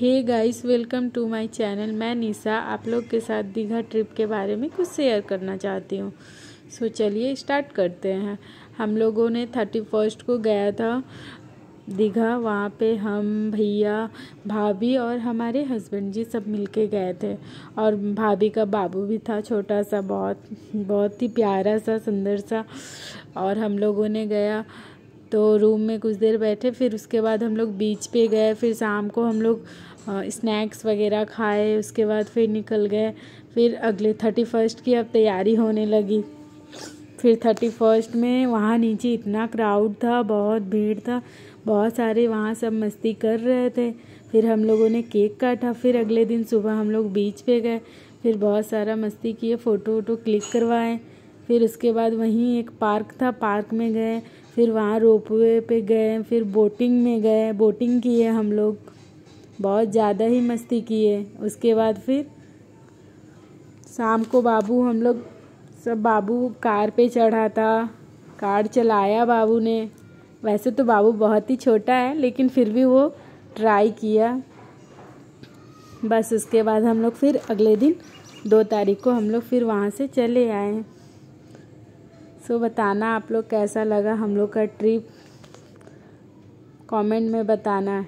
Hey guys welcome to my channel मैं निशा आप लोग के साथ दीघा ट्रिप के बारे में कुछ शेयर करना चाहती हूँ। सो so, चलिए स्टार्ट करते हैं। हम लोगों ने थर्टी फ़र्स्ट को गया था दीघा। वहाँ पे हम भैया भाभी और हमारे हस्बैंड जी सब मिलके गए थे। और भाभी का बाबू भी था छोटा सा बहुत बहुत ही प्यारा सा सुंदर सा। और हम लोगों ने गया तो रूम में कुछ देर बैठे, फिर उसके बाद हम लोग बीच पे गए, फिर शाम को हम लोग स्नैक्स वगैरह खाए, उसके बाद फिर निकल गए। फिर अगले थर्टी फ़र्स्ट की अब तैयारी होने लगी। फिर थर्टी फ़र्स्ट में वहाँ नीचे इतना क्राउड था, बहुत भीड़ था, बहुत सारे वहाँ सब मस्ती कर रहे थे। फिर हम लोगों ने केक काटा, फिर अगले दिन सुबह हम लोग बीच पे गए। फिर बहुत सारा मस्ती किए फ़ोटो वोटो क्लिक करवाए। फिर उसके बाद वहीं एक पार्क था पार्क में गए। फिर वहाँ रोपवे पे गए, फिर बोटिंग में गए। बोटिंग किए हम लोग। बहुत ज़्यादा ही मस्ती किए। उसके बाद फिर शाम को बाबू, हम लोग सब बाबू कार पे चढ़ा था। कार चलाया बाबू ने। वैसे तो बाबू बहुत ही छोटा है, लेकिन फिर भी वो ट्राई किया। बस उसके बाद हम लोग फिर अगले दिन दो तारीख को हम लोग फिर वहाँ से चले आए। सो so, बताना आप लोग कैसा लगा हम लोग का ट्रिप कमेंट में बताना।